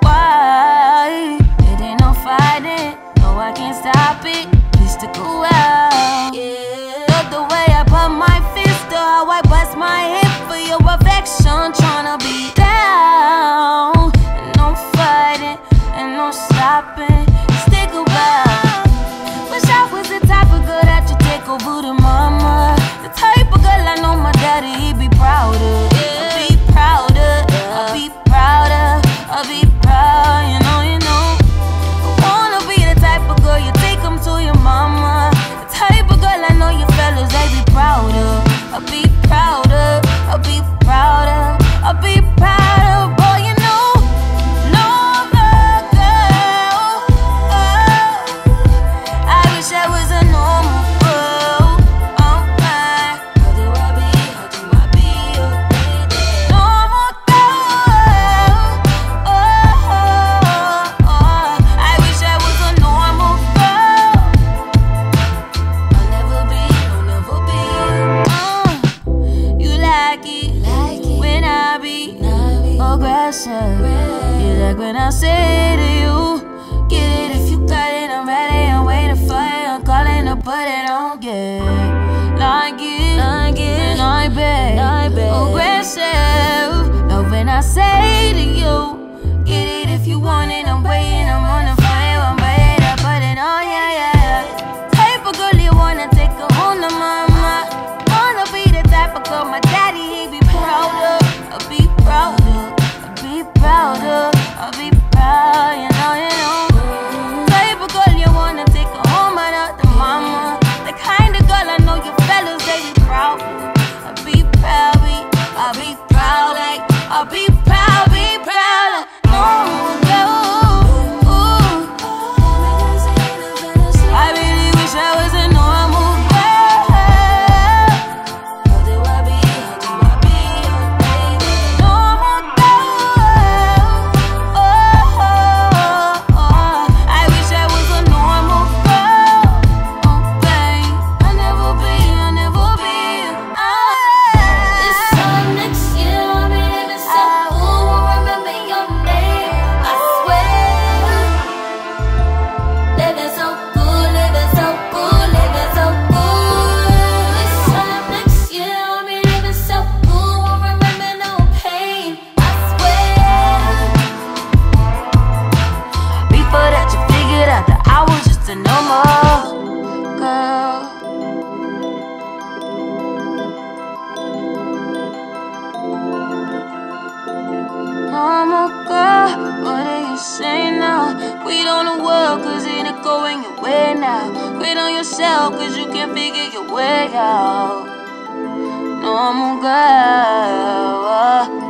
Why? It ain't no fighting, no I can't stop it. Please to cool out. Yeah. Love the way I put my fist, or how I bust my hip for your affection, tryna be down. No fighting, and no stopping. Stick around. Wish I was the type of girl that you take over to mama. The type of girl I know my daddy he'd be proud of. I'll be prouder. I'll be proud. progression. You like when I say to you, get it if you got it. I'm ready, I'm waiting for it. I'm calling to put it on, yeah. Like it, like it, like it, like it. Progressive. Love when I say to you, get it if you want it. I'm waiting, I'm dancing no more, girl. normal girl What do you say now? Quit on the world cause it ain't going your way now Quit on yourself cause you can't figure your way out Normal girl